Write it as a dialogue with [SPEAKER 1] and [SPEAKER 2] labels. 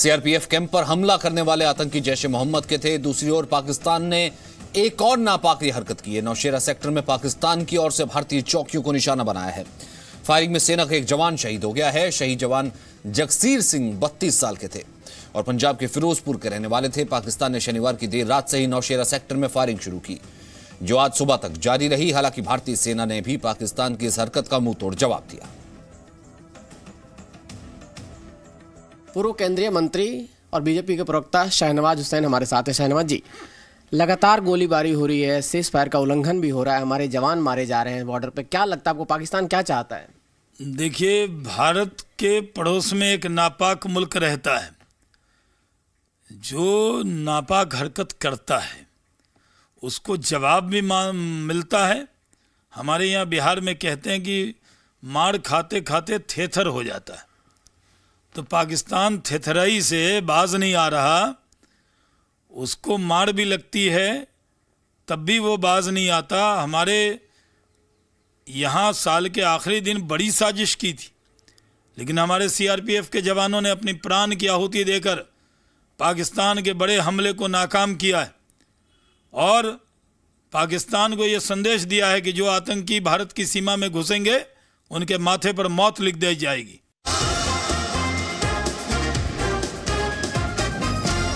[SPEAKER 1] CRPF camp पर हमला करने वाले आतंकी जैश मोहम्मद के थे। दूसरी ओर पाकिस्तान ने एक और नापाक हरकत की है। नौशेरा सेक्टर में पाकिस्तान की ओर से भारतीय चौकियों को निशाना बनाया है। फायरिंग में सेना का एक जवान शहीद हो गया है। शहीद जवान जगसीर सिंह बत्तीस साल के थे और पंजाब के फिरोजपुर के रहने वाले थे। पाकिस्तान ने शनिवार की देर रात से ही नौशेरा सेक्टर में फायरिंग शुरू की, जो आज सुबह तक जारी रही। हालाँकि भारतीय सेना ने भी पाकिस्तान की इस हरकत का मुँह तोड़ जवाब दिया।
[SPEAKER 2] पूर्व केंद्रीय मंत्री और बीजेपी के प्रवक्ता शहनवाज हुसैन हमारे साथ हैं। शहनवाज जी, लगातार गोलीबारी हो रही है सीज फायर का उल्लंघन भी हो रहा है, हमारे जवान मारे जा रहे हैं बॉर्डर पे। क्या लगता है आपको पाकिस्तान क्या चाहता है?
[SPEAKER 3] देखिए, भारत के पड़ोस में एक नापाक मुल्क रहता है। जो नापाक हरकत करता है, उसको जवाब भी मिलता है। हमारे यहाँ बिहार में कहते हैं कि मार खाते खाते थेथर हो जाता है। तो पाकिस्तान थेथराई से बाज नहीं आ रहा, उसको मार भी लगती है, तब भी वो बाज नहीं आता। हमारे यहाँ साल के आखिरी दिन बड़ी साजिश की थी, लेकिन हमारे सीआरपीएफ के जवानों ने अपनी प्राण की आहुति देकर पाकिस्तान के बड़े हमले को नाकाम किया है। और पाकिस्तान को यह संदेश दिया है कि जो आतंकी भारत की सीमा में घुसेंगे, उनके माथे पर मौत लिख दी जाएगी।